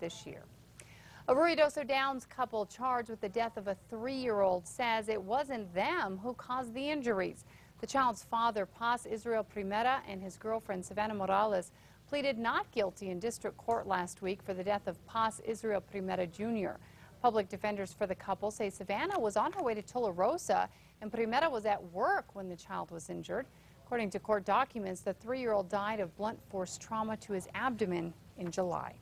this year. A Ruidoso Downs couple charged with the death of a three-year-old says it wasn't them who caused the injuries. The child's father, Paz Israel Primera, and his girlfriend, Savannah Morales, pleaded not guilty in district court last week for the death of Paz Israel Primera Jr. Public defenders for the couple say Savannah was on her way to Tularosa and Primera was at work when the child was injured. According to court documents, the three-year-old died of blunt force trauma to his abdomen in July.